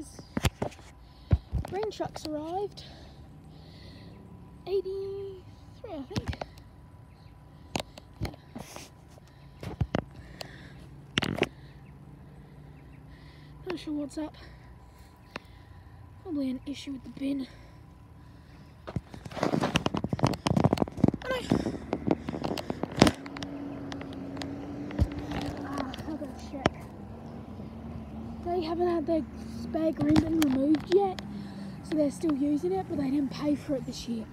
guys. Green truck's arrived. 83, I think. Yeah. Not sure what's up. Probably an issue with the bin. They haven't had their spare green bin removed yet, so they're still using it, but they didn't pay for it this year.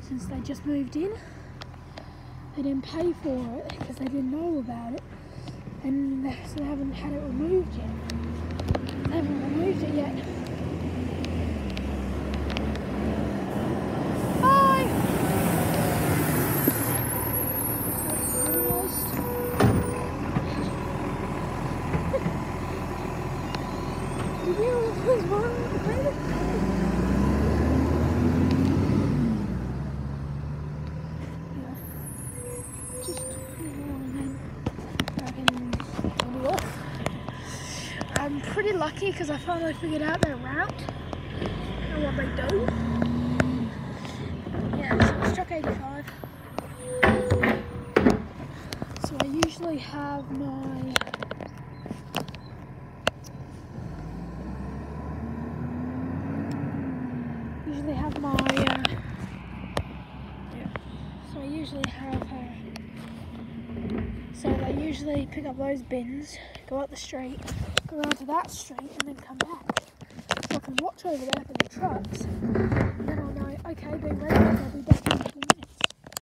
Since they just moved in, they didn't pay for it because they didn't know about it, and so they haven't had it removed yet. They haven't removed it yet. Bye! Almost. Did you know what was wrong with the credit? Yeah. Just and then I can turn it off. I'm pretty lucky because I finally figured out their route and what they do. Yeah, so it's truck 85. So I usually have my usually have my uh. So I usually have so they usually pick up those bins, go up the street, go around to that street, and then come back. So I can watch over there for the trucks. And then I'll know, okay, being ready,